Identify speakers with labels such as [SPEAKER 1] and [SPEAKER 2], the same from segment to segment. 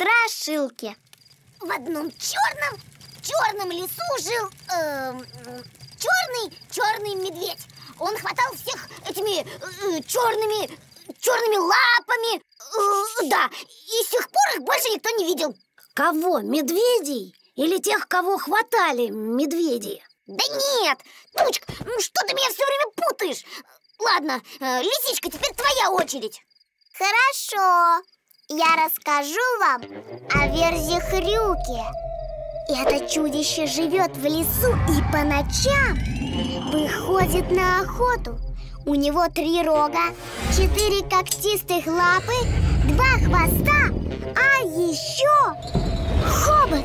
[SPEAKER 1] Страшилки
[SPEAKER 2] В одном черном, черном лесу жил эм, черный, черный медведь Он хватал всех этими э, черными, черными лапами э, Да, и с тех пор их больше никто не видел
[SPEAKER 3] Кого? Медведей? Или тех, кого хватали медведи?
[SPEAKER 2] Да нет, Тучка, ну что ты меня все время путаешь? Ладно, э, лисичка, теперь твоя очередь
[SPEAKER 1] Хорошо Я расскажу вам о Верзихрюке Это чудище живет в лесу и по ночам Выходит на охоту. У него три рога, четыре когтистых лапы, два хвоста А еще хобот.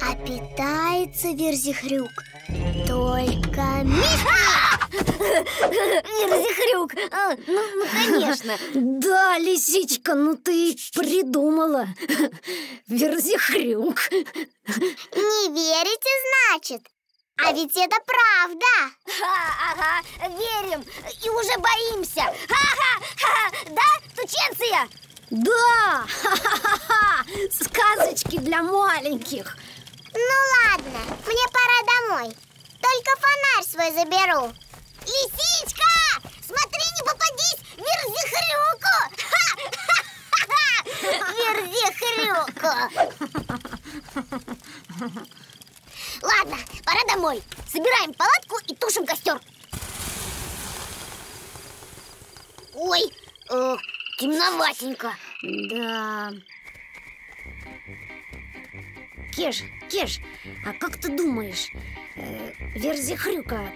[SPEAKER 1] А питается Верзихрюк только миф
[SPEAKER 2] Верзихрюк, а, ну, ну конечно.
[SPEAKER 3] Да, лисичка, ну ты придумала. Верзихрюк
[SPEAKER 1] Не верите, значит? А ведь это правда.
[SPEAKER 2] Ха, Ага, верим. И уже боимся. Ха-ха-ха, да, тученция?
[SPEAKER 3] Да, ха-ха-ха, сказочки для маленьких.
[SPEAKER 1] Ну ладно, мне пора домой. Только фонарь свой заберу
[SPEAKER 2] Лисичка, смотри, не попадись Верзихрюку Верзихрюку Ладно, пора домой. Собираем палатку и тушим костер. Ой, э, темноватенько
[SPEAKER 3] Да. Кеш, Кеш, а как ты думаешь, э, Верзихрюка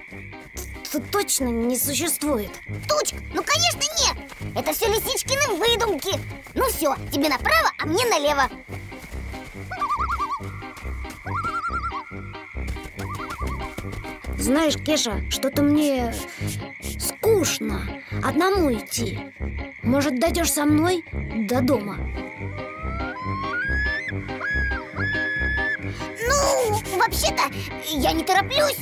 [SPEAKER 3] тут точно не существует?
[SPEAKER 2] Тучка, ну конечно нет. Это все лисичкины выдумки. Ну все, тебе направо, а мне налево.
[SPEAKER 3] Знаешь, Кеша, что-то мне скучно одному идти. Может, дойдешь со мной до дома?
[SPEAKER 2] Ну, вообще-то, я не тороплюсь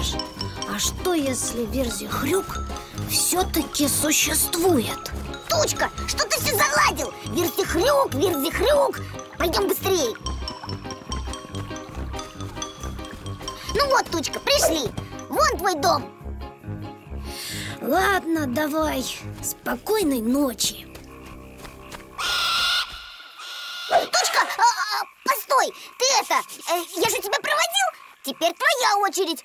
[SPEAKER 3] Кеш, а что если Верзихрюк все-таки существует?
[SPEAKER 2] Тучка, что ты все заладил? Верзихрюк, верзихрюк Пойдем быстрее Ну вот, Тучка, пришли! Вон твой дом!
[SPEAKER 3] Ладно, давай, спокойной ночи.
[SPEAKER 2] Тучка, а, а, постой, ты это, э, я же тебя проводил! Теперь твоя очередь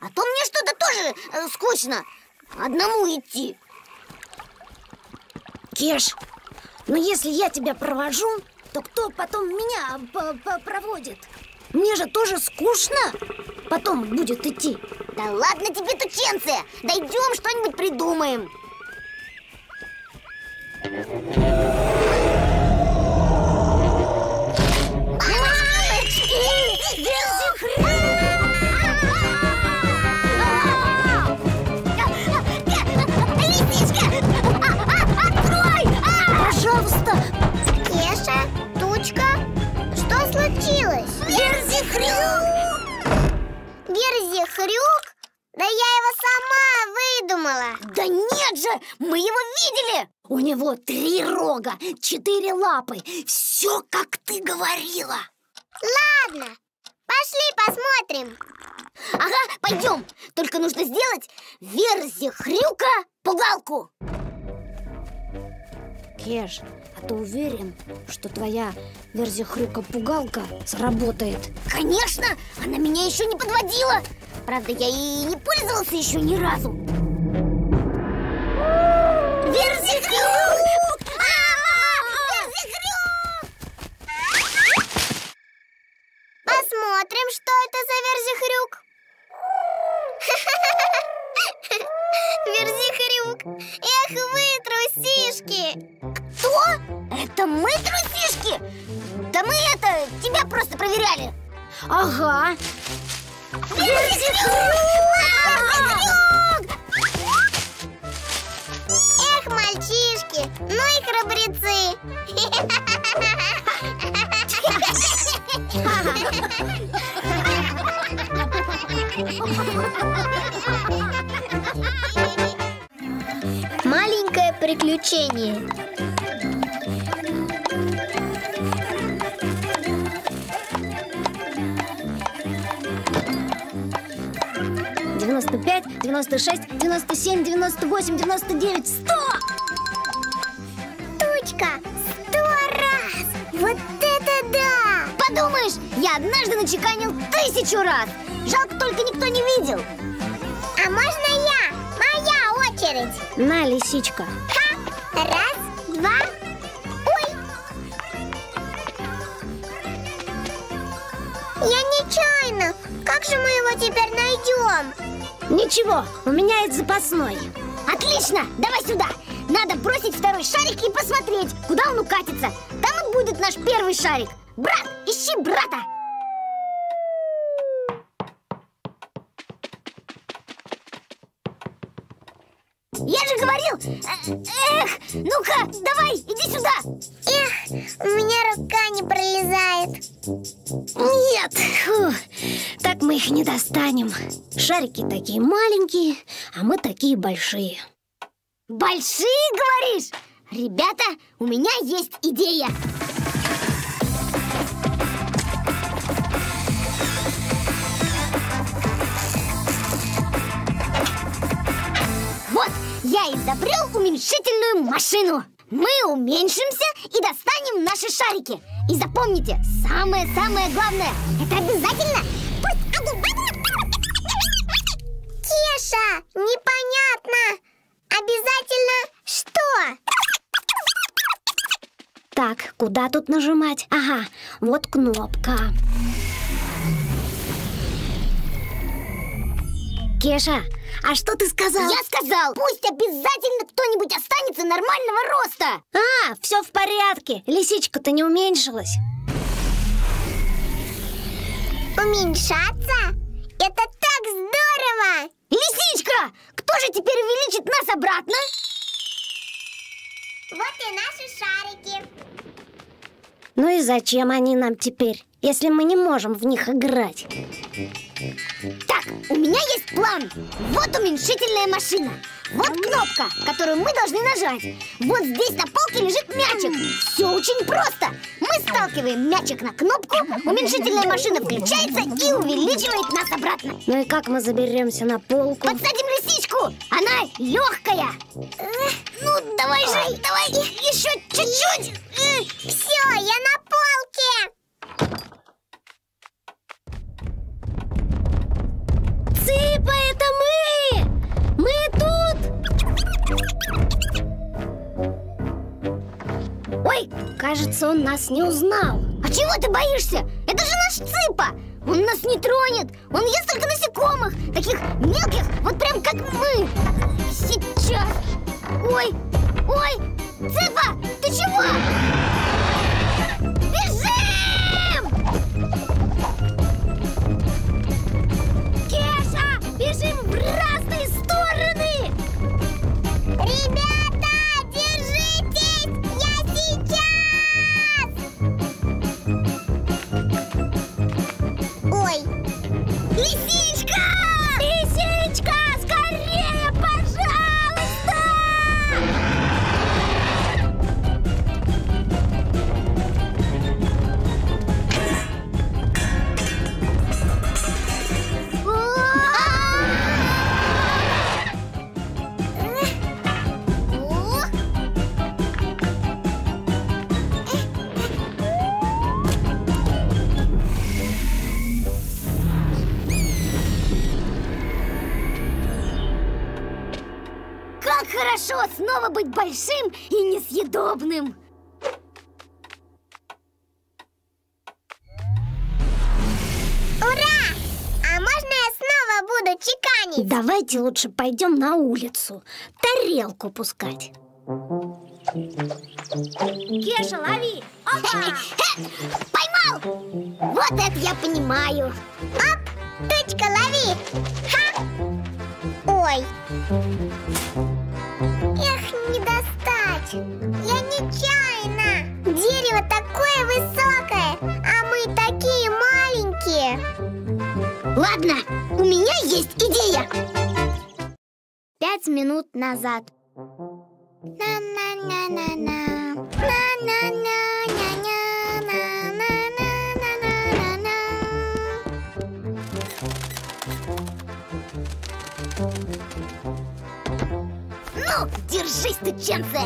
[SPEAKER 2] А то мне что-то тоже э, скучно Одному идти
[SPEAKER 3] Кеш, ну если я тебя провожу, то кто потом меня п- проводит? Мне же тоже скучно потом будет идти
[SPEAKER 2] Да ладно тебе, тученция Дойдем, что-нибудь придумаем! Верзихрюк?
[SPEAKER 1] Да я его сама выдумала.
[SPEAKER 2] Да нет же, мы его видели!
[SPEAKER 3] у него три рога, четыре лапы. Все, как ты говорила.
[SPEAKER 1] Ладно, пошли посмотрим.
[SPEAKER 2] Ага, пойдем Только нужно сделать верзихрюка пугалку.
[SPEAKER 3] Кеш, а ты уверен, что твоя Верзихрюка-пугалка сработает?
[SPEAKER 2] Конечно, она меня еще не подводила Правда, я и не пользовался еще ни разу Верзихрюк! А, Верзихрюк!
[SPEAKER 1] Посмотрим, что это за Верзихрюк Верзихрюк Эх вы, трусишки
[SPEAKER 2] Кто? Это мы трусишки? Да мы это, тебя просто проверяли
[SPEAKER 3] Ага,
[SPEAKER 2] Верзихрюк!
[SPEAKER 1] Приключение.
[SPEAKER 3] Девяносто пять, девяносто шесть, девяносто семь, девяносто восемь, девяносто девять, сто!
[SPEAKER 1] Тучка, сто раз! Вот это да!
[SPEAKER 2] Подумаешь, я однажды начеканил тысячу раз. Жалко, только никто не видел.
[SPEAKER 1] А можно я? Моя очередь.
[SPEAKER 3] На, лисичка.
[SPEAKER 1] Ха! же мы его теперь найдем?
[SPEAKER 3] Ничего, у меня есть запасной.
[SPEAKER 2] Отлично, давай сюда. Надо бросить второй шарик и посмотреть, куда он укатится. Там и будет наш первый шарик. Брат,
[SPEAKER 3] Шарики такие маленькие, а мы такие большие.
[SPEAKER 2] Большие, говоришь? Ребята, у меня есть идея. Вот, я изобрел уменьшительную машину. Мы уменьшимся и достанем наши шарики. И запомните, самое-самое главное, это обязательно. Пусть обязательно.
[SPEAKER 1] Кеша, непонятно. Обязательно что?
[SPEAKER 3] Так, куда тут нажимать? Ага, вот кнопка. Кеша, а что ты сказал?
[SPEAKER 2] Я сказал, пусть обязательно кто-нибудь останется нормального роста.
[SPEAKER 3] А, все в порядке. Лисичка-то не уменьшилась.
[SPEAKER 1] Уменьшаться? Это так здорово!
[SPEAKER 2] Лисичка, кто же теперь увеличит нас обратно?
[SPEAKER 1] Вот и наши шарики.
[SPEAKER 3] Ну и зачем они нам теперь, если мы не можем в них играть?
[SPEAKER 2] Так, у меня есть план. Вот уменьшительная машина. Вот кнопка, которую мы должны нажать. Вот здесь на полке лежит мячик. Все очень просто. Мы сталкиваем мячик на кнопку, уменьшительная машина включается и увеличивает нас обратно.
[SPEAKER 3] Ну и как мы заберемся на полку?
[SPEAKER 2] Подсадим лисичку, она легкая. Эх, Ну, давай же, давай еще чуть-чуть. Эх,
[SPEAKER 1] Все, я на
[SPEAKER 3] кажется, он нас не узнал.
[SPEAKER 2] А чего ты боишься? Это же наш Цыпа! Он нас не тронет! Он ест только насекомых, таких мелких, вот прям как мы! Сейчас! Ой! Ой! Цыпа, ты чего? Быть большим и несъедобным!
[SPEAKER 1] ура! А можно я снова буду чеканить?
[SPEAKER 3] Давайте лучше пойдем на улицу, тарелку пускать. Кеша, лови! Опа!
[SPEAKER 2] Поймал! Вот это я понимаю!
[SPEAKER 1] Оп, точка, лови! Ха! Ой! Эх, не достать! Я нечаянно! Дерево такое высокое, а мы такие маленькие!
[SPEAKER 2] Ладно, у меня есть идея!
[SPEAKER 1] Пять минут назад. На-на-на-на.
[SPEAKER 2] Держись ты, Ченце!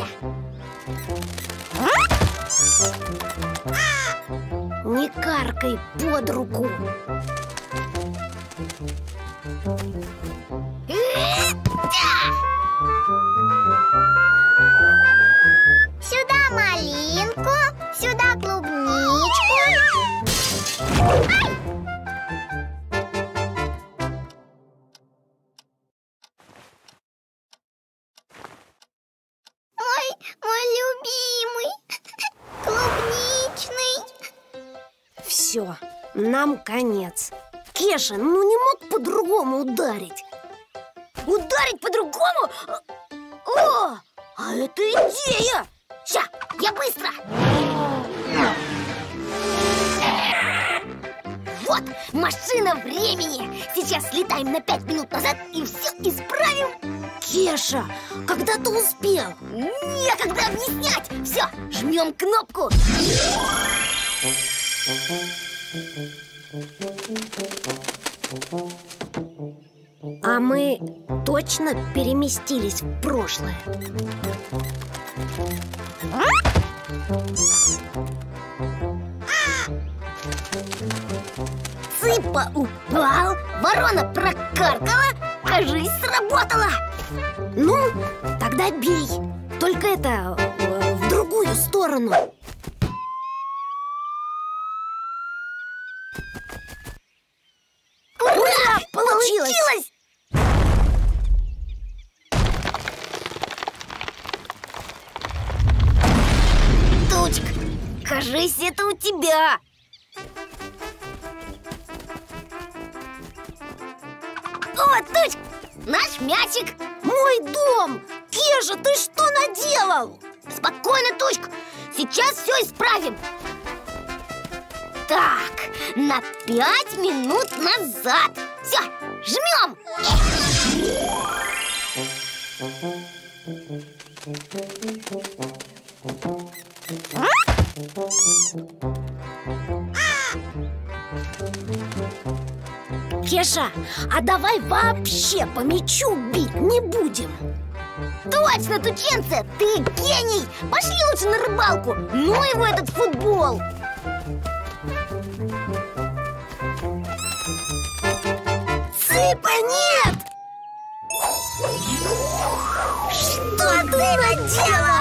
[SPEAKER 3] Не каркай под руку.
[SPEAKER 1] Сюда малинку, сюда клубничку.
[SPEAKER 3] Конец. Кеша, ну не мог по-другому ударить.
[SPEAKER 2] Ударить по-другому? О, а это идея! Ща, я быстро! Вот, машина времени! Сейчас слетаем на пять минут назад и все исправим!
[SPEAKER 3] Кеша, когда ты успел?
[SPEAKER 2] Некогда объяснять! Все, жмем кнопку!
[SPEAKER 3] А мы точно переместились в прошлое.
[SPEAKER 2] Цыпа упал, ворона прокаркала, кажись, сработала!
[SPEAKER 3] Ну, тогда бей. Только это э, в другую сторону.
[SPEAKER 2] Ура!
[SPEAKER 3] Получилось!
[SPEAKER 2] Получилось! Тучка, кажись, это у тебя. О, Тучка, наш мячик.
[SPEAKER 3] Мой дом! Кеша, ты что наделал?
[SPEAKER 2] Спокойно, Тучка, сейчас все исправим. Так, на пять минут назад. Все, жмем.
[SPEAKER 3] Кеша, а давай вообще по мячу бить не будем.
[SPEAKER 2] Точно, тученце, ты гений! Пошли лучше на рыбалку. Ну его этот футбол.
[SPEAKER 3] Цыпа, нет!
[SPEAKER 2] Что ты наделал?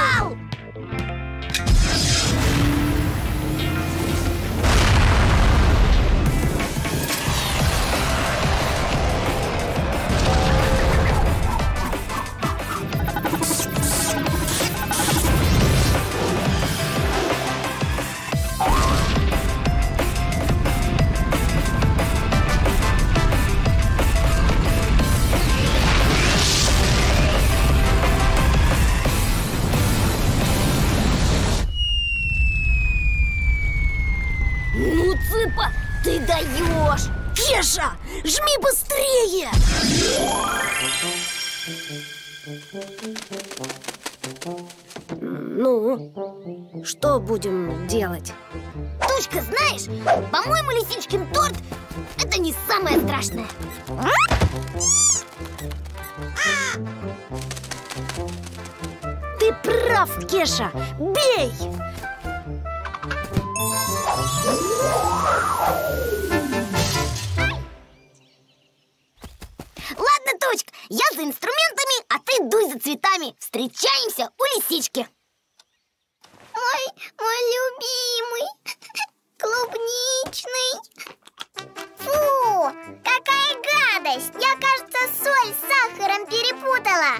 [SPEAKER 2] По-моему, лисичкин торт – это не самое страшное.
[SPEAKER 3] Ты прав, Кеша! Бей!
[SPEAKER 2] Ладно, Тучка, я за инструментами, а ты дуй за цветами. Встречаемся у лисички.
[SPEAKER 1] Мой, мой любимый, клубничный. Фу, какая гадость! Я, кажется, соль с сахаром перепутала.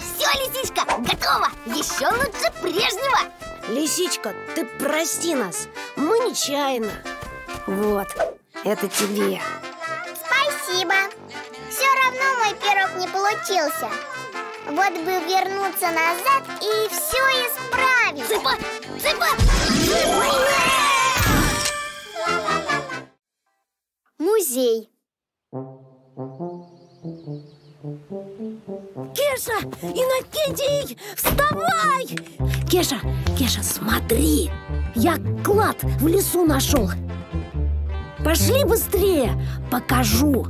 [SPEAKER 2] Все, лисичка, готово. Еще лучше прежнего.
[SPEAKER 3] Лисичка, ты прости нас, мы нечаянно. Вот, это тебе.
[SPEAKER 1] Спасибо. Все равно мой пирог не получился. Вот бы вернуться назад и все исправить.
[SPEAKER 2] Цыпа, цыпа, цыпа.
[SPEAKER 1] Музей.
[SPEAKER 3] Кеша! Иннокентий! Вставай! Кеша, Кеша, смотри! Я клад в лесу нашел Пошли быстрее, покажу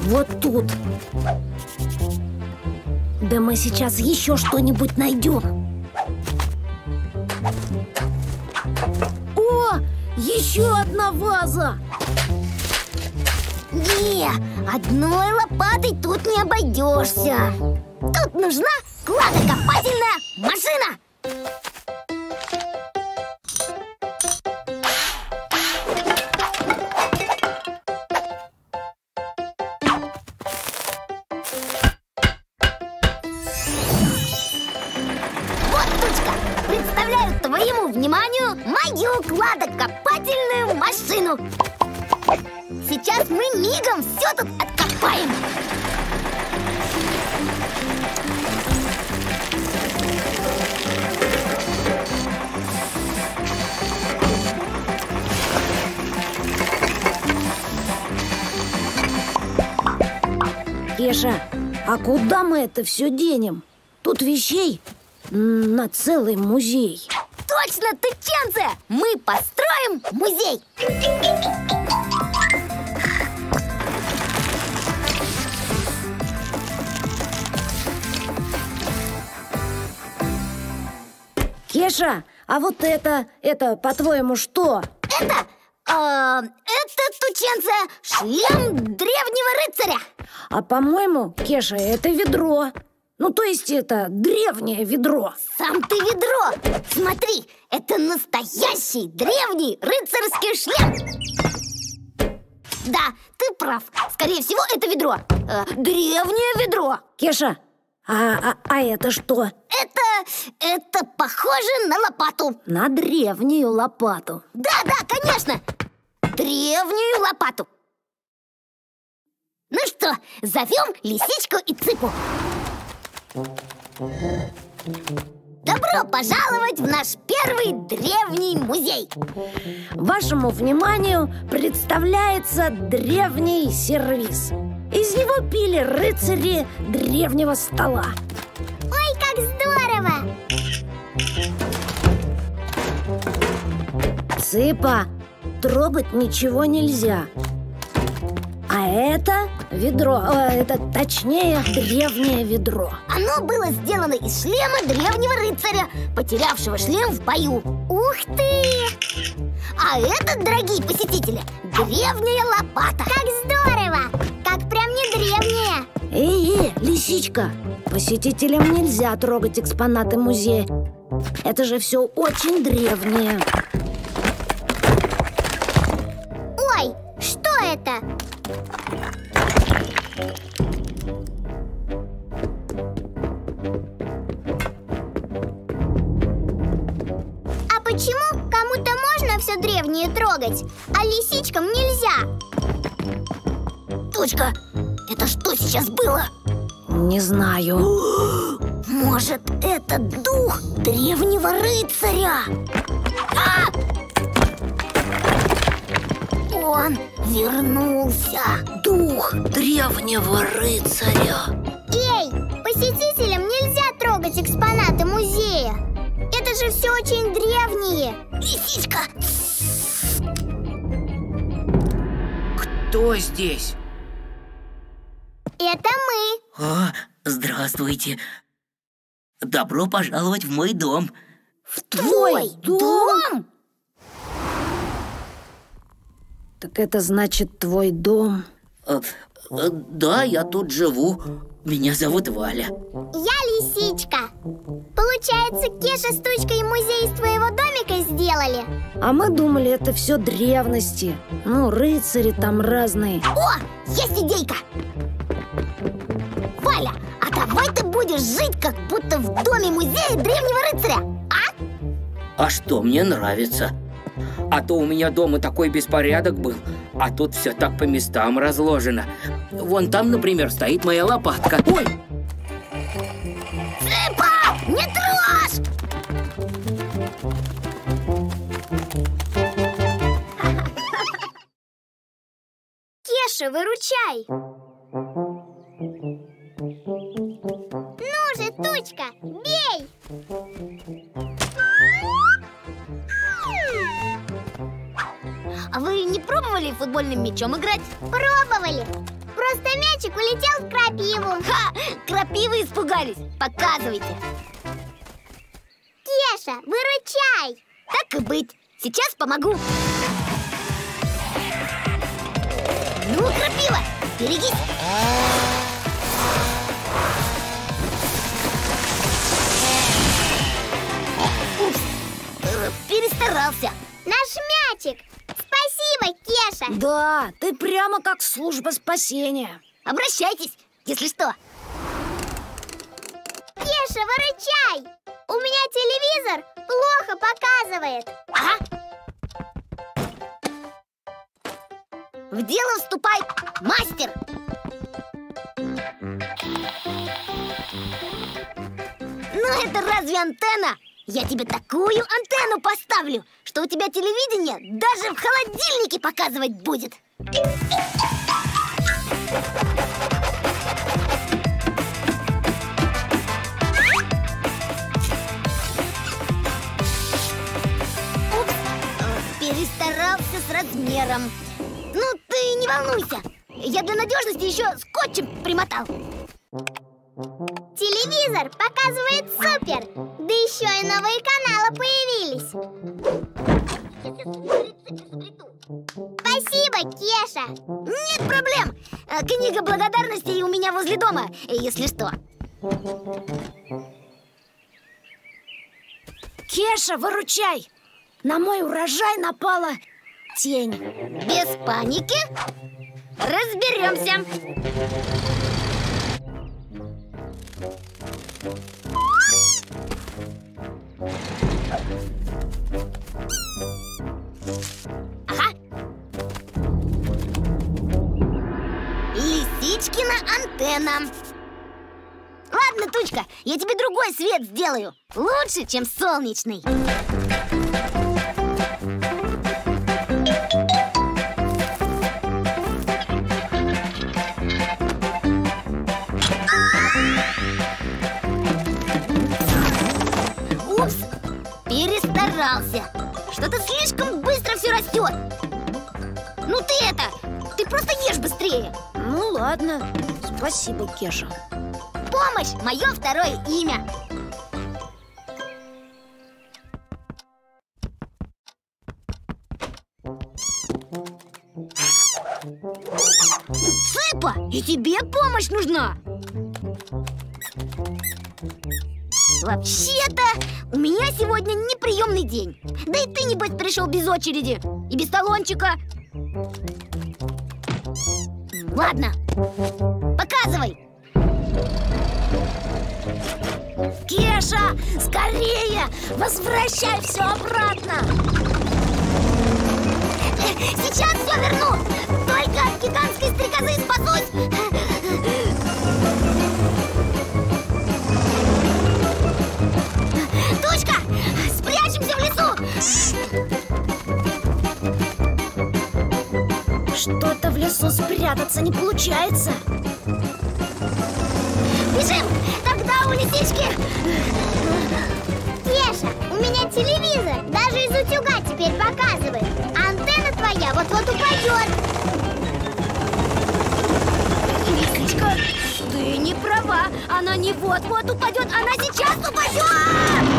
[SPEAKER 3] Вот тут Да мы сейчас еще что-нибудь найдем О, еще одна ваза!
[SPEAKER 2] Не, одной лопатой тут не обойдешься Тут нужна кладокопательная машина мы
[SPEAKER 3] это все денем? Тут вещей на целый музей
[SPEAKER 2] Точно, тыченцы! Мы построим музей!
[SPEAKER 3] Кеша, а вот это, это, по-твоему, что?
[SPEAKER 2] Это, э, это, тученцы, шлем древнего рыцаря
[SPEAKER 3] А по-моему, Кеша, это ведро. Ну, то есть это древнее ведро.
[SPEAKER 2] Сам ты ведро! Смотри, это настоящий древний рыцарский шлем! Да, ты прав. Скорее всего, это ведро. Э, Древнее ведро.
[SPEAKER 3] Кеша, а, а, а это что?
[SPEAKER 2] Это, это похоже на лопату.
[SPEAKER 3] На древнюю лопату.
[SPEAKER 2] Да, да, конечно. Древнюю лопату Ну что, зовем лисичку и цыпу. Добро пожаловать в наш первый древний музей.
[SPEAKER 3] Вашему вниманию представляется древний сервис Из него пили рыцари древнего стола.
[SPEAKER 1] Ой, как здорово!
[SPEAKER 3] Цыпа, трогать ничего нельзя А это ведро, э, это точнее древнее ведро
[SPEAKER 2] Оно было сделано из шлема древнего рыцаря Потерявшего шлем в бою
[SPEAKER 1] Ух ты!
[SPEAKER 2] А это, дорогие посетители, древняя лопата
[SPEAKER 1] Как здорово! Как прям не древнее!
[SPEAKER 3] Эй, эй, лисичка, посетителям нельзя трогать экспонаты музея Это же все очень древнее
[SPEAKER 1] Ой, что это? А почему кому-то можно все древнее трогать, а лисичкам нельзя?
[SPEAKER 2] Точка, это что сейчас было?
[SPEAKER 3] Не знаю
[SPEAKER 2] Может, это дух древнего рыцаря? А! Он вернулся
[SPEAKER 3] Дух древнего рыцаря
[SPEAKER 1] Эй, посетителям нельзя трогать экспонаты музея Это же все очень древние
[SPEAKER 2] Лисичка,
[SPEAKER 4] Кто здесь?
[SPEAKER 1] Это мы
[SPEAKER 4] А, здравствуйте. Добро пожаловать в мой дом.
[SPEAKER 3] В
[SPEAKER 2] твой дом?
[SPEAKER 3] Так это значит твой дом
[SPEAKER 4] Э, э, Да, я тут живу. Меня зовут Валя.
[SPEAKER 1] Я лисичка Получается, Кеша с Тучкой музей из твоего домика сделали?
[SPEAKER 3] А мы думали, это все древности Ну, рыцари там разные
[SPEAKER 2] О, есть идейка Валя, а давай ты будешь жить, как будто в доме музея древнего рыцаря А?
[SPEAKER 4] А что мне нравится? А то у меня дома такой беспорядок был, а тут все так по местам разложено. Вон там, например, стоит моя лопатка. Ой!
[SPEAKER 2] Цыпа! Не трожь!
[SPEAKER 1] Кеша, выручай! Ну же, тучка, бей!
[SPEAKER 2] Футбольным мячом играть?
[SPEAKER 1] Пробовали. Просто мячик улетел в крапиву.
[SPEAKER 2] Ха! Крапивы испугались. Показывайте.
[SPEAKER 1] Кеша, выручай.
[SPEAKER 2] Так и быть. Сейчас помогу. Ну, крапива, берегись. Упс, перестарался.
[SPEAKER 1] Наш мячик. Спасибо, Кеша.
[SPEAKER 3] Да, ты прямо как служба спасения.
[SPEAKER 2] Обращайтесь, если что.
[SPEAKER 1] Кеша, выручай. У меня телевизор плохо показывает.
[SPEAKER 2] Ага. В дело вступай, мастер. Ну это разве антенна? Я тебе такую антенну поставлю, что у тебя телевидение даже в холодильнике показывать будет. Перестарался с размером. Ну, ты не волнуйся. Я для надежности еще скотчем примотал.
[SPEAKER 1] Телевизор показывает супер. Да еще и новые каналы появились. Спасибо, Кеша.
[SPEAKER 2] Нет проблем. Э, Книга благодарности у меня возле дома, э, если что.
[SPEAKER 3] Кеша, выручай! На мой урожай напала тень.
[SPEAKER 2] Без паники. Разберемся. Лисичкина антенна. Ладно, Тучка, я тебе другой свет сделаю. Лучше, чем солнечный. Упс, перестарался. Что-то слишком быстро все растет. Ну ты это, ты просто ешь быстрее.
[SPEAKER 3] Ну ладно, спасибо, Кеша.
[SPEAKER 2] Помощь – мое второе имя. Цыпа, и тебе помощь нужна. Вообще-то, у меня сегодня неприемный день. Да и ты, небось, пришел без очереди и без талончика. Ладно, показывай.
[SPEAKER 3] Кеша, скорее! Возвращай все обратно!
[SPEAKER 2] Сейчас все верну! Только от гигантской стрекозы спасусь! Тучка! Спрячемся в лесу!
[SPEAKER 3] Что-то в лесу спрятаться не получается.
[SPEAKER 2] Бежим! Тогда у лисички!
[SPEAKER 1] Кеша, у меня телевизор даже из утюга теперь показывает. Антенна твоя вот-вот упадет.
[SPEAKER 2] Лисичка, ты не права! Она не вот-вот упадет, она сейчас упадет!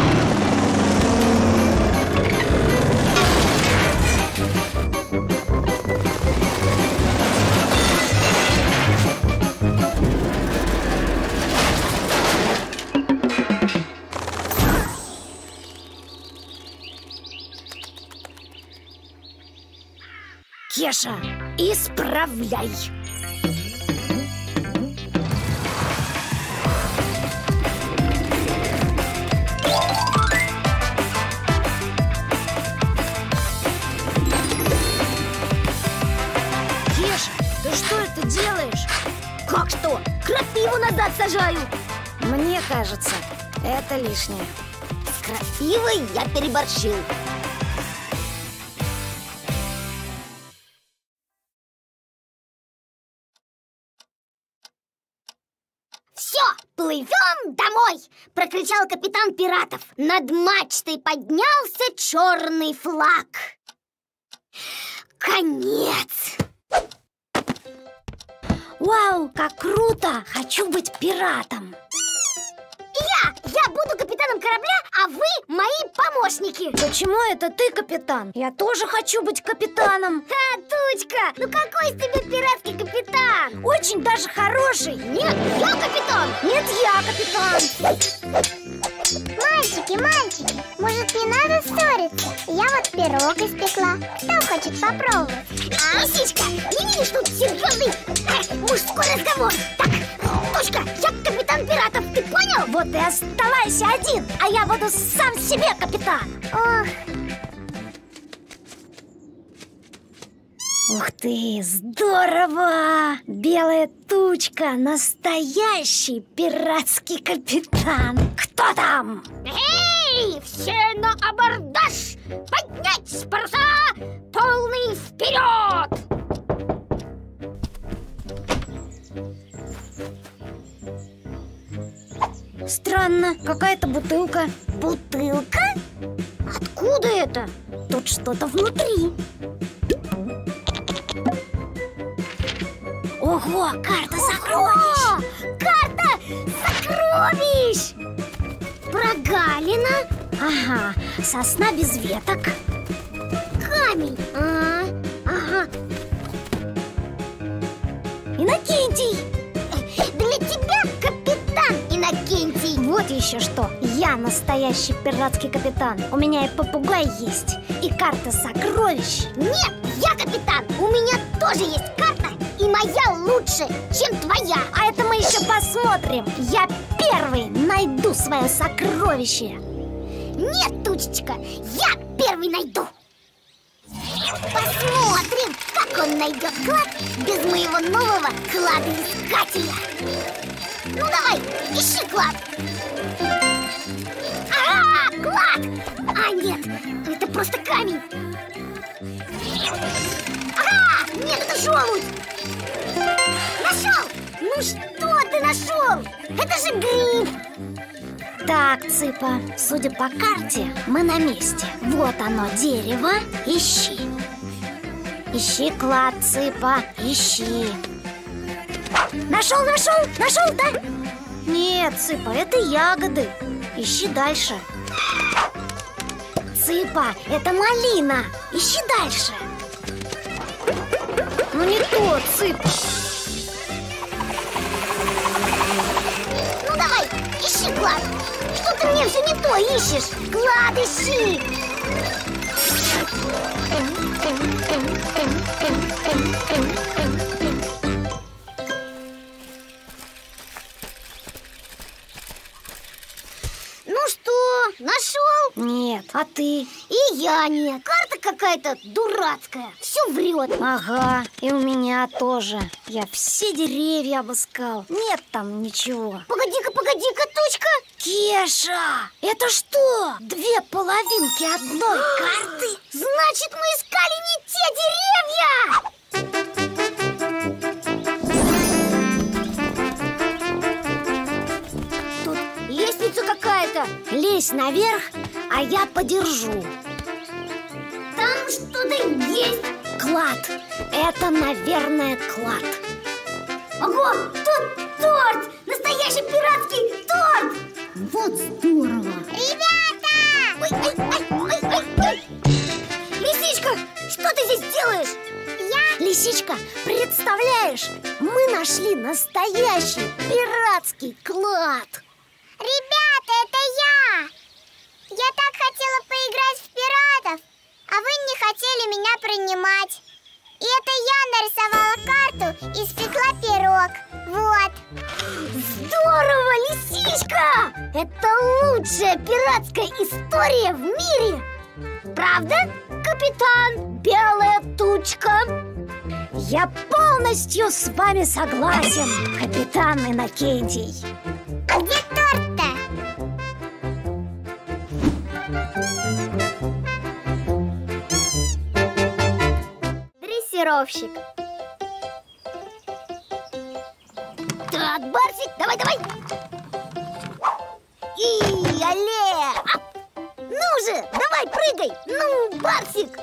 [SPEAKER 3] Кеша, исправляй! Кеша, ты что это делаешь?
[SPEAKER 2] Как что? Крапиву назад сажаю!
[SPEAKER 3] Мне кажется, это лишнее.
[SPEAKER 2] С крапивой я переборщил. Все, плывем домой! Прокричал капитан пиратов. Над мачтой поднялся черный флаг. конец.
[SPEAKER 3] Вау, как круто! Хочу быть пиратом.
[SPEAKER 2] Буду капитаном корабля, а вы мои помощники.
[SPEAKER 3] Почему это ты капитан? Я тоже хочу быть капитаном.
[SPEAKER 2] А, Тучка, ну какой из тебя пиратский капитан?
[SPEAKER 3] Очень даже хороший.
[SPEAKER 2] Нет, я капитан.
[SPEAKER 3] Нет, я капитан.
[SPEAKER 1] Мальчики, мальчики, может не надо ссориться? Я вот пирог испекла. Кто хочет попробовать?
[SPEAKER 2] А, Лисичка, не видишь тут серьезный э, мужской разговор? Так, Тучка, я капитан?
[SPEAKER 3] Вот и оставайся один, а я буду сам себе капитан.
[SPEAKER 1] Ох,
[SPEAKER 3] Ух ты, здорово! Белая тучка, настоящий пиратский капитан. Кто там?
[SPEAKER 2] Эй, все на абордаж! Поднять паруса! Полный вперед!
[SPEAKER 3] Странно, какая-то бутылка.
[SPEAKER 2] Бутылка? Откуда это?
[SPEAKER 3] Тут что-то внутри. Ого, карта сокровищ!
[SPEAKER 2] Карта сокровищ! Прогалина,
[SPEAKER 3] Ага, сосна без веток.
[SPEAKER 2] камень. А, ага.
[SPEAKER 3] Иннокентий! Вот еще что. Я настоящий пиратский капитан. У меня и попугай есть, и карта сокровищ.
[SPEAKER 2] Нет, я капитан. У меня тоже есть карта, и моя лучше, чем твоя.
[SPEAKER 3] А это мы еще посмотрим. Я первый найду свое сокровище.
[SPEAKER 2] Нет, Тучечка, я первый найду. Посмотрим, как он найдет клад без моего нового кладоискателя. Ну давай, ищи клад. А, клад! А нет, это просто камень. Ага, нет, это желудь. Нашел! Ну что ты нашел? Это же гриб.
[SPEAKER 3] Так, Цыпа, судя по карте, мы на месте. Вот оно, дерево. Ищи. Ищи клад, Цыпа, ищи. Нашел, нашел, нашел, да? Нет, Цыпа, это ягоды. Ищи дальше. Цыпа, это малина. Ищи дальше. Ну не то, Цыпа.
[SPEAKER 2] Ну давай, ищи клад. Что ты мне все не то ищешь? Клад ищи. Ну нашел?
[SPEAKER 3] Нет, а ты?
[SPEAKER 2] И я нет. Карта какая-то дурацкая. Все врет.
[SPEAKER 3] Ага, и у меня тоже. Я все деревья обыскал. Нет там ничего.
[SPEAKER 2] Погоди-ка, погоди-ка, точка.
[SPEAKER 3] Кеша, это что? Две половинки одной карты?
[SPEAKER 2] Значит, мы искали не те деревья. Лестница какая-то.
[SPEAKER 3] Лезь наверх, а я подержу.
[SPEAKER 2] Там что-то есть.
[SPEAKER 3] Клад. Это, наверное, клад.
[SPEAKER 2] Ого, тут торт! Настоящий пиратский торт!
[SPEAKER 3] Вот здорово.
[SPEAKER 1] ребята!
[SPEAKER 2] Ой, ай, ай, ай, ай, ай! Лисичка, что ты здесь делаешь?
[SPEAKER 3] Лисичка, представляешь, мы нашли настоящий пиратский клад.
[SPEAKER 1] Ребята, это я! Я так хотела поиграть в пиратов, а вы не хотели меня принимать. И это я нарисовала карту и испекла пирог. Вот.
[SPEAKER 2] Здорово, лисичка! Это лучшая пиратская история в мире! Правда, капитан Белая Тучка?
[SPEAKER 3] Я полностью с вами согласен, капитан Иннокентий.
[SPEAKER 1] Дрессировщик.
[SPEAKER 2] Так, Барсик, давай, давай! И, алле! Ап! Уже! Давай, прыгай! Ну, Барсик!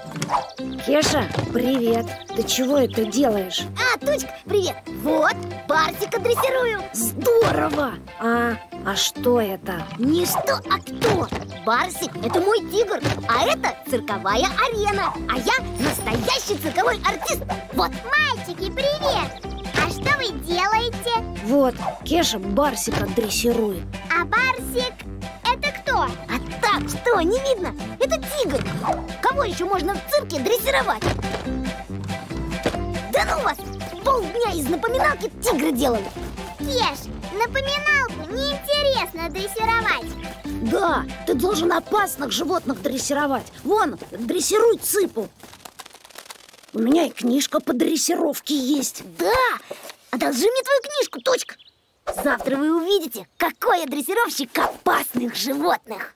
[SPEAKER 3] Кеша, привет. Ты чего это делаешь?
[SPEAKER 2] А, Тучка, привет! Вот, Барсика дрессирую!
[SPEAKER 3] Здорово! А, а что это?
[SPEAKER 2] Не что, а кто? Барсик – это мой тигр, а это цирковая арена А я настоящий цирковой артист Вот,
[SPEAKER 1] Мальчики, привет! А что вы делаете?
[SPEAKER 3] Вот, Кеша Барсика дрессирует.
[SPEAKER 1] А Барсик
[SPEAKER 2] а так что, не видно? Это тигр Кого еще можно в цирке дрессировать? Да ну вас! Полдня из напоминалки тигра делали
[SPEAKER 1] Кеш, напоминалку неинтересно дрессировать
[SPEAKER 3] Да, ты должен опасных животных дрессировать. Вон, дрессируй цыпу. У меня и книжка по дрессировке есть.
[SPEAKER 2] Да! Одолжи мне твою книжку, точка Завтра вы увидите, какой я дрессировщик опасных животных.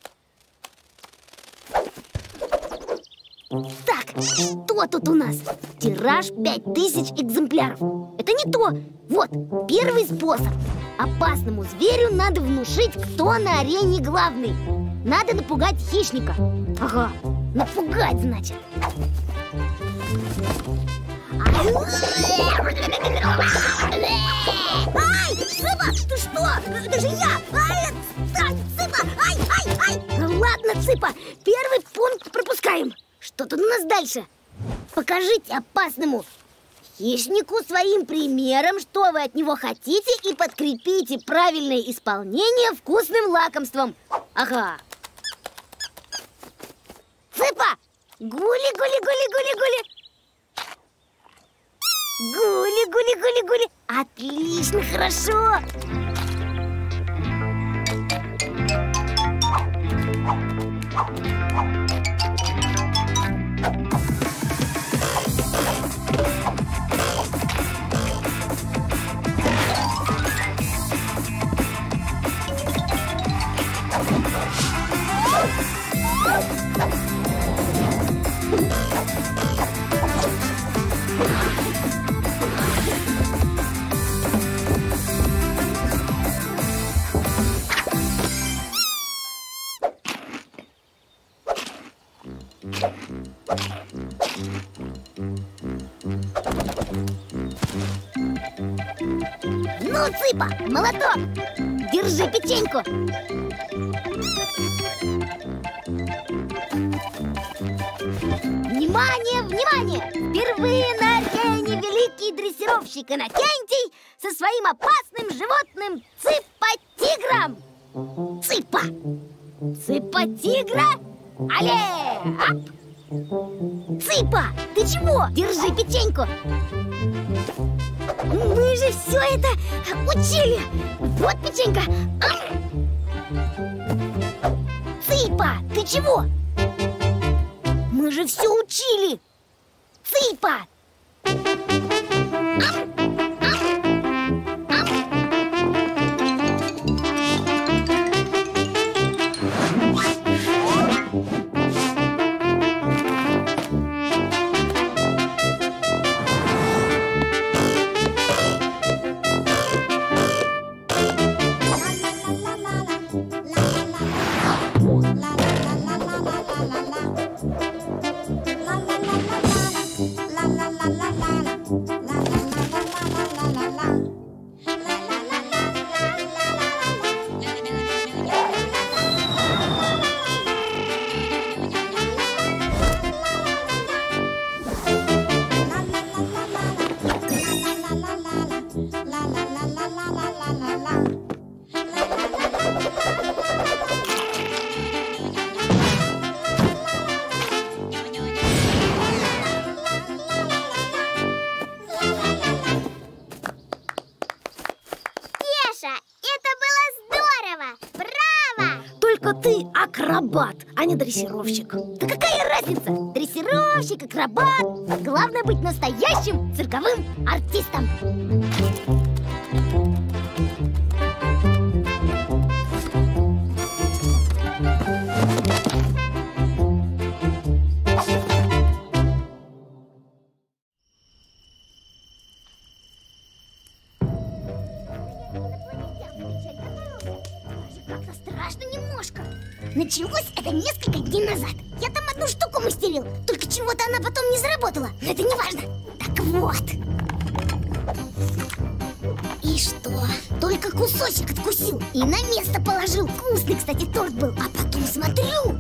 [SPEAKER 2] Так, что тут у нас? Тираж 5000 экземпляров. Это не то. Вот, первый способ. Опасному зверю надо внушить, кто на арене главный. Надо напугать хищника. Ага, напугать, значит. Ай, Цыпа, ты что? Это же я! Ай, отстань, Цыпа! Ай, ай, ай! Ну ладно, Цыпа, первый пункт пропускаем Что тут у нас дальше? Покажите опасному хищнику своим примером, что вы от него хотите И подкрепите правильное исполнение вкусным лакомством Ага Цыпа! Гули-гули-гули-гули-гули Гули, гули, гули, гули. Отлично, хорошо Ну, Цыпа, молоток Держи печеньку Внимание, внимание! Впервые на арене великий дрессировщик Иннокентий со своим опасным животным Цыпа-тигром Цыпа! Цыпа-тигра? Але! Ап! Цыпа, ты чего? Держи печеньку Мы же все это учили Вот печенька! Цыпа, ты чего? Мы же все учили Цыпа!
[SPEAKER 3] Акробат, а не дрессировщик.
[SPEAKER 2] Да какая разница? Дрессировщик, акробат Главное быть настоящим цирковым артистом потом не заработала. Но это не важно. Так вот. И что? Только кусочек откусил и на место положил. Вкусный, кстати, торт был. А потом смотрю.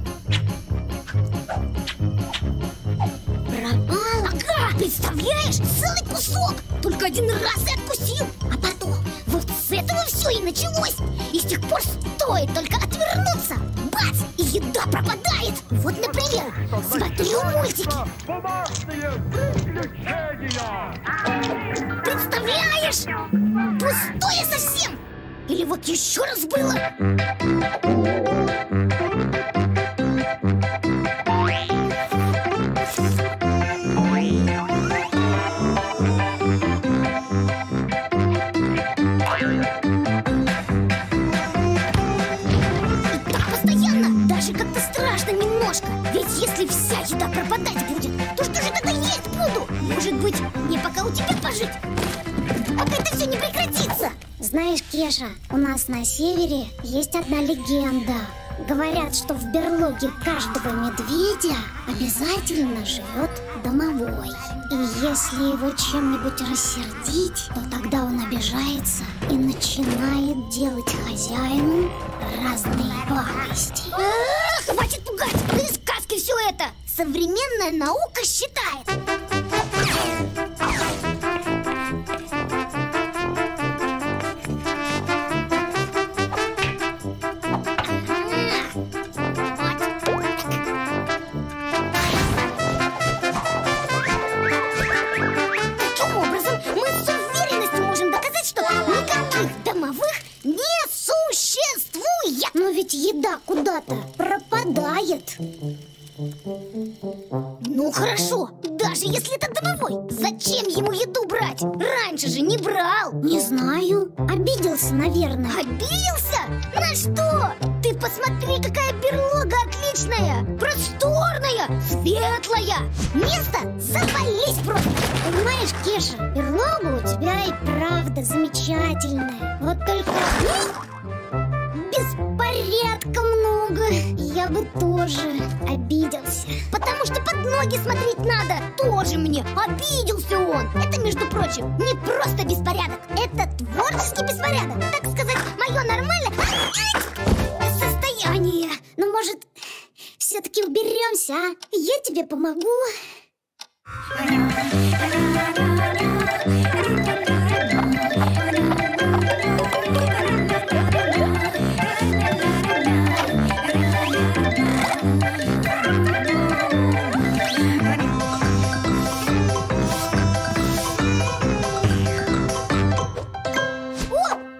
[SPEAKER 2] Пропал. Ага, представляешь? Целый кусок. Только один раз и откусил. А потом вот с этого все и началось. И с тех пор стоит только мультики. Представляешь? Пустое совсем! Или вот еще раз было?
[SPEAKER 3] Кеша, у нас на севере есть одна легенда. Говорят, что в берлоге каждого медведя обязательно живет домовой. И если его чем-нибудь рассердить, то тогда он обижается и начинает делать хозяину разные гадости.
[SPEAKER 2] А, хватит пугать! Из сказки все это! Современная наука считает. Место завались просто!
[SPEAKER 3] Понимаешь, Кеша, берлога у тебя и правда замечательная. Вот только беспорядка много. Я бы тоже обиделся.
[SPEAKER 2] Потому что под ноги смотреть надо! Тоже мне обиделся он! Это, между прочим, не просто беспорядок, это творческий беспорядок! Так сказать, мое нормальное состояние!
[SPEAKER 3] Ну, может, все-таки уберемся, а? Я тебе помогу.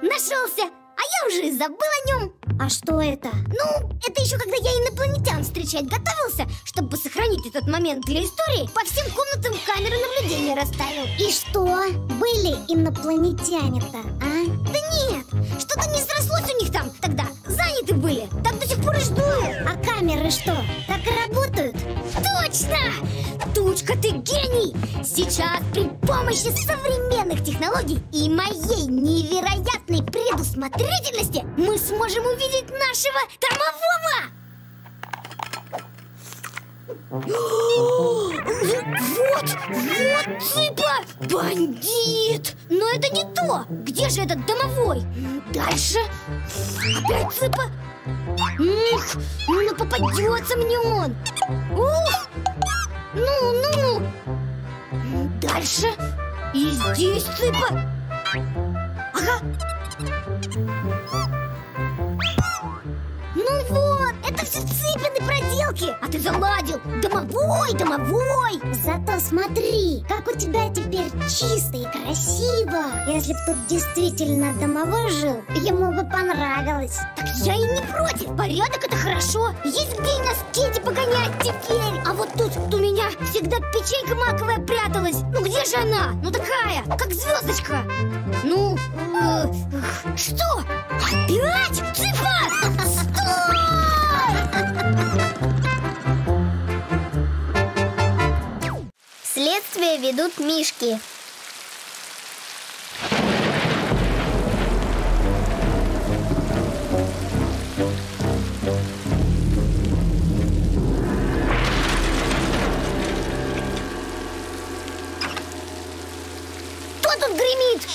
[SPEAKER 2] Нашелся! А я уже и забыл о нем!
[SPEAKER 3] А что это?
[SPEAKER 2] Ну, это еще когда я инопланетян встречать готовился, чтобы сохранить этот момент для истории, по всем комнатам камеры наблюдения расставил.
[SPEAKER 3] И что? Были инопланетяне-то, а?
[SPEAKER 2] Да нет, что-то не срослось у них там тогда. Заняты были, так до сих пор и жду.
[SPEAKER 3] А камеры что, так и работают?
[SPEAKER 2] Точно! Тучка, ты гений! Сейчас при помощи современных технологий и моей невероятной предусмотрительности мы сможем увидеть нашего домового! Вот, вот цыпа! Бандит! Но это не то! Где же этот домовой? Дальше? Опять цыпа? Ух, ну попадется мне он! Ух! Ну, ну! Дальше? И здесь цыпа! Ага! Проделки! А ты заладил! Домовой, домовой!
[SPEAKER 3] Зато смотри, как у тебя теперь чисто и красиво. Если бы тут действительно домовой жил, ему бы понравилось.
[SPEAKER 2] Так я и не против, порядок это хорошо Есть где на скейте погонять теперь А вот тут у меня всегда печенька маковая пряталась Ну где же она? Ну такая, как звездочка Ну, э, что? Опять? Цыпа!
[SPEAKER 1] Следствие ведут мишки.
[SPEAKER 2] Что тут гремит?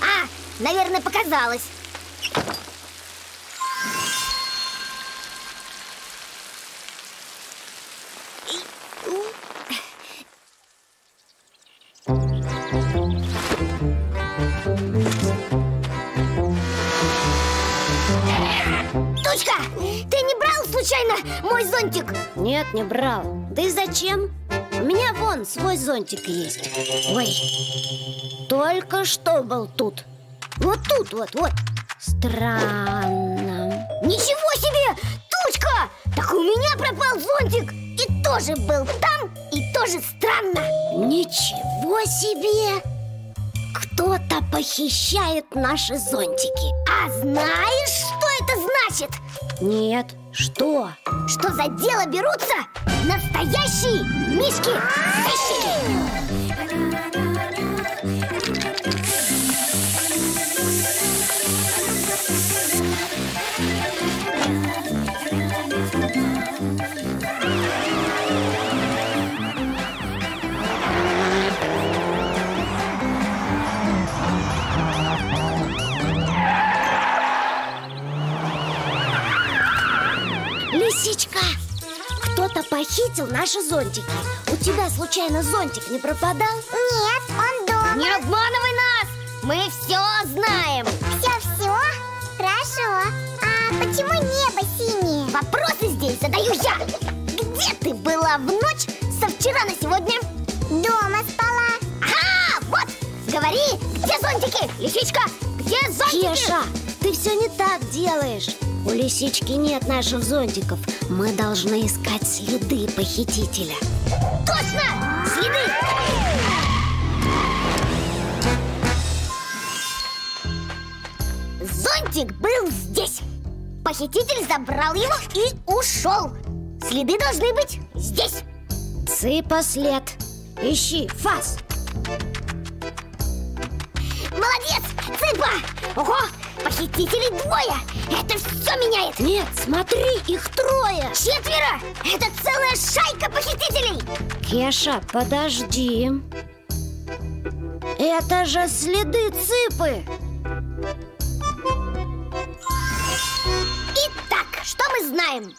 [SPEAKER 2] А, наверное, показалось. Случайно мой зонтик?
[SPEAKER 3] Нет, не брал. Да и зачем? У меня вон свой зонтик есть. Ой, только что был тут. Вот тут, вот, вот. Странно.
[SPEAKER 2] Ничего себе! Тучка! Так у меня пропал зонтик! И тоже был там, и тоже странно!
[SPEAKER 3] Ничего себе! Кто-то похищает наши зонтики.
[SPEAKER 2] А знаешь, что это значит?
[SPEAKER 3] Нет, что?
[SPEAKER 2] Что за дело берутся настоящие мишки-сыщики!
[SPEAKER 3] Похитил наши зонтики. У тебя случайно зонтик не пропадал?
[SPEAKER 1] Нет, он дома.
[SPEAKER 2] Не обманывай нас! Мы все знаем!
[SPEAKER 1] Все-все? Хорошо. А почему небо синее?
[SPEAKER 2] Вопросы здесь задаю я! Где ты была в ночь со вчера на сегодня?
[SPEAKER 1] Дома спала.
[SPEAKER 2] Ага, вот! Говори, где зонтики? Лисичка, где зонтики?
[SPEAKER 3] Кеша, ты все не так делаешь. У лисички нет наших зонтиков. Мы должны искать следы похитителя.
[SPEAKER 2] Точно! Следы! Зонтик был здесь. Похититель забрал его и ушел. Следы должны быть здесь.
[SPEAKER 3] Цыпа след. Ищи, фас.
[SPEAKER 2] Молодец, Цыпа! Ого, похитителей двое! Это все меняет!
[SPEAKER 3] Нет, смотри, их трое.
[SPEAKER 2] Четверо! Это целая шайка похитителей!
[SPEAKER 3] Кеша, подожди. Это же следы цыпы.
[SPEAKER 2] Итак, что мы знаем?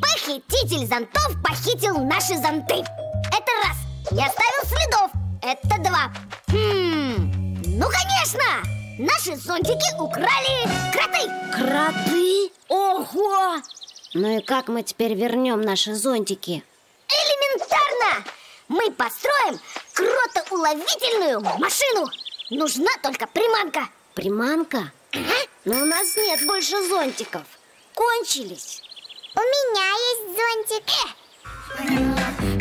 [SPEAKER 2] Похититель зонтов похитил наши зонты. Это раз. Не оставил следов. Это два. Хм, ну конечно! Наши зонтики украли кроты.
[SPEAKER 3] Кроты? Ого! Ну и как мы теперь вернем наши зонтики?
[SPEAKER 2] Элементарно! Мы построим кротоуловительную машину. Нужна только приманка.
[SPEAKER 3] Приманка? Но у нас нет больше зонтиков. Кончились.
[SPEAKER 1] У меня есть зонтик.
[SPEAKER 2] Ну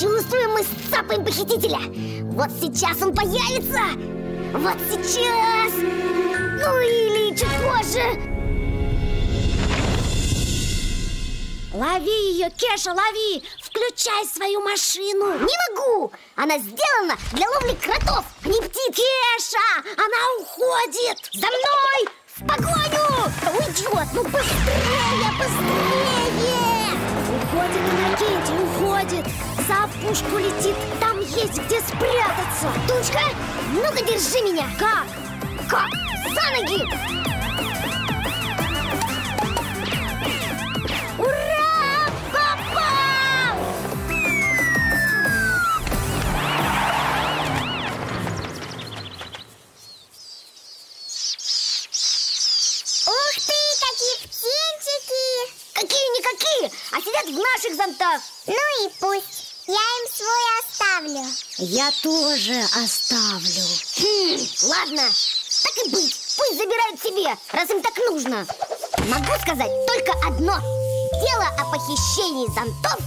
[SPEAKER 2] чувствуем мы цапаем похитителя. Вот сейчас он появится. Вот сейчас. Ну или чуть позже.
[SPEAKER 3] Лови ее, Кеша, лови! Включай свою машину!
[SPEAKER 2] Не могу! Она сделана для ловли кротов, а не птиц.
[SPEAKER 3] Кеша, она уходит!
[SPEAKER 2] За мной! В погоню!
[SPEAKER 3] Уйдет! Ну быстрее, быстрее! За опушку летит, там есть где спрятаться!
[SPEAKER 2] Тучка, ну-ка держи меня.
[SPEAKER 3] Как?
[SPEAKER 2] Как? За ноги! Ура! Попал!
[SPEAKER 1] Ух ты, какие птенчики!
[SPEAKER 2] Какие-никакие, а сидят в наших зонтах.
[SPEAKER 1] Ну и пусть. Я им свой оставлю.
[SPEAKER 3] Я тоже оставлю.
[SPEAKER 2] Хм, ладно, так и быть. Пусть забирают себе, раз им так нужно. Могу сказать только одно. Дело о похищении зонтов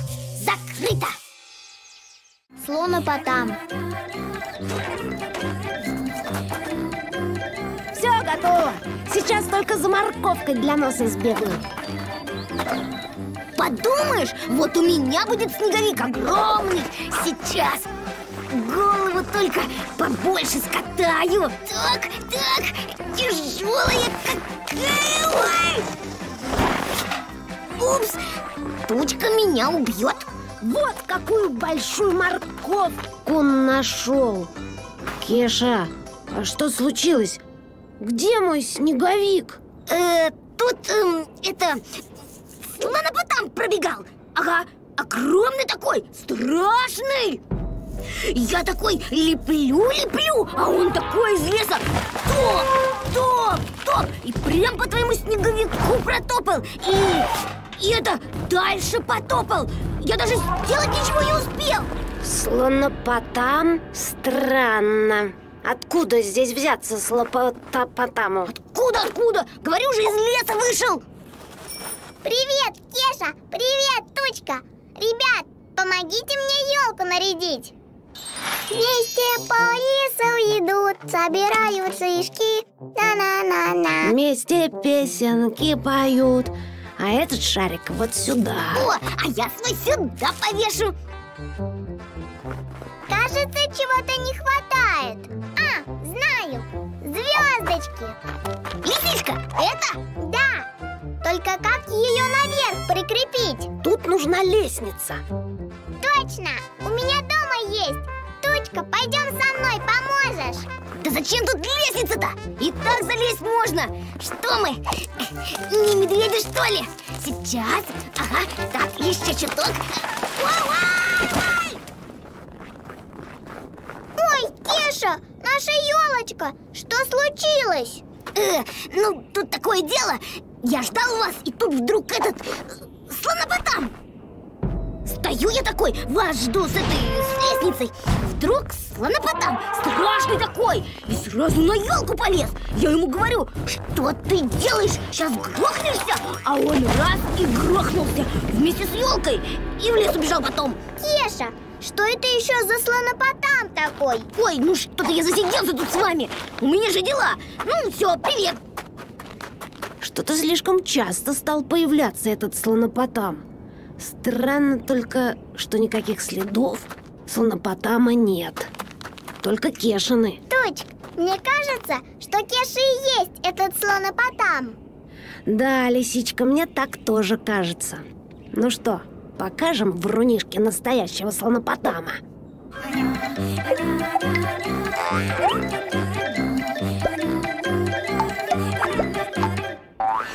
[SPEAKER 2] закрыто.
[SPEAKER 3] Слонопотам. Все готово. Сейчас только за морковкой для носа сбегаю.
[SPEAKER 2] Подумаешь, вот у меня будет снеговик огромный сейчас. Голову только побольше скатаю. Так, так, тяжелая какая. Упс, тучка меня убьет.
[SPEAKER 3] Вот какую большую морковку нашел. Кеша, а что случилось? Где мой снеговик?
[SPEAKER 2] Э, тут, эм, это, слонопотам пробегал. Ага, огромный такой, страшный. Я такой леплю-леплю, а он такой из леса. Топ, топ, топ. И прям по твоему снеговику протопал. И, и это, дальше потопал. Я даже сделать ничего не успел.
[SPEAKER 3] Слонопотам? Странно. Откуда здесь взяться слопотапотаму?
[SPEAKER 2] Откуда, откуда? Говорю же, из леса вышел.
[SPEAKER 1] Привет, Кеша! Привет, Тучка! Ребят, помогите мне елку нарядить! Вместе по лесу идут, собирают шишки. На-на-на-на.
[SPEAKER 3] Вместе песенки поют. А этот шарик вот сюда.
[SPEAKER 2] О, а я свой сюда повешу.
[SPEAKER 1] Кажется, чего-то не хватает. А, знаю. Звездочки.
[SPEAKER 2] Лисичка, это?
[SPEAKER 1] Да. Только как ее наверх прикрепить?
[SPEAKER 3] Тут нужна лестница.
[SPEAKER 1] Точно. У меня дома есть. Тучка, пойдем со мной, поможешь.
[SPEAKER 2] Да зачем тут лестница-то? И так залезть можно. Что мы? Не медведи, что ли? Сейчас. Ага, так, еще чуток. Ой,
[SPEAKER 1] Кеша, наша елочка, что случилось?
[SPEAKER 2] Э, ну, тут такое дело. Я ждал вас, и тут вдруг этот э, слонопотам. Стою я такой, вас жду с этой с лестницей. Вдруг слонопотам, страшный такой, и сразу на елку полез. Я ему говорю, что ты делаешь, сейчас грохнешься. А он раз и грохнулся вместе с елкой и в лес убежал потом.
[SPEAKER 1] Кеша, что это еще за слонопотам такой?
[SPEAKER 2] Ой, ну что-то я засиделся тут с вами. У меня же дела. Ну, все, привет.
[SPEAKER 3] Что-то слишком часто стал появляться этот слонопотам. Странно только, что никаких следов слонопотама нет. Только кешины.
[SPEAKER 1] Тучка, мне кажется, что Кеша и есть этот слонопотам.
[SPEAKER 3] Да, лисичка, мне так тоже кажется. Ну что, покажем врунишке настоящего слонопотама?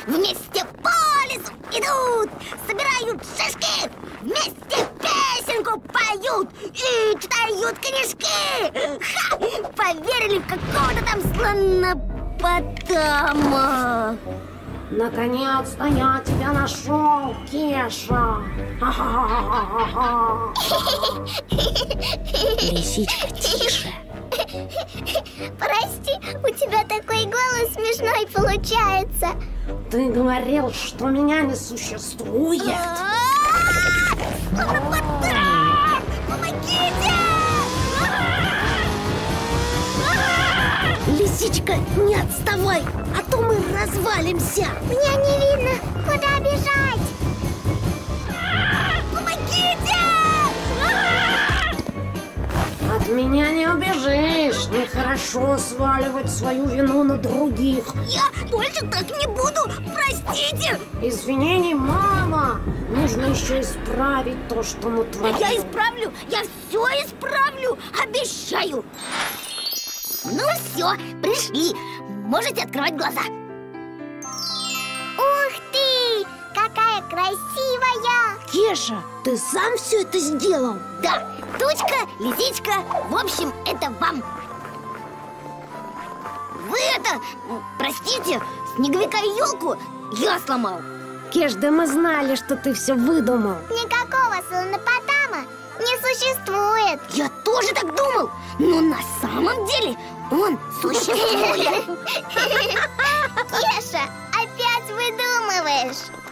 [SPEAKER 2] Вместе по лесу идут, собирают шишки, вместе песенку поют и читают книжки. Ха! Поверили в какого-то там слонопотама.
[SPEAKER 3] Наконец-то я тебя нашел, Кеша! Лисичка, тише.
[SPEAKER 1] Прости, у тебя такой голос смешной получается.
[SPEAKER 3] Ты говорил, что меня не существует.
[SPEAKER 2] Помогите!
[SPEAKER 3] Лисичка, не отставай, а то мы развалимся.
[SPEAKER 1] Мне не видно, куда бежать.
[SPEAKER 3] От меня не убежишь. Нехорошо сваливать свою вину на других.
[SPEAKER 2] Я больше так не буду! Простите!
[SPEAKER 3] Извинений мама. Нужно еще исправить то, что мы творим.
[SPEAKER 2] Я исправлю! Я все исправлю! Обещаю! Ну все, пришли! Можете открывать глаза!
[SPEAKER 1] Ух ты! Какая красивая!
[SPEAKER 3] Кеша, ты сам все это сделал?
[SPEAKER 2] Да, тучка, лисичка, в общем, это вам Вы это, простите, снеговика елку я сломал
[SPEAKER 3] Кеш, да мы знали, что ты все выдумал.
[SPEAKER 1] Никакого слонопотама не существует.
[SPEAKER 2] Я тоже так думал, но на самом деле он существует
[SPEAKER 1] Кеша, опять выдумываешь.